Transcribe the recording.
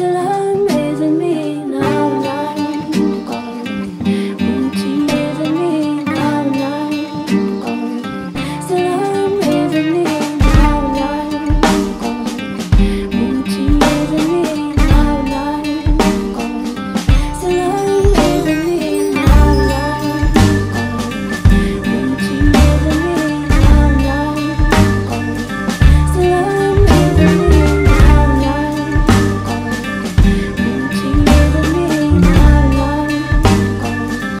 still love.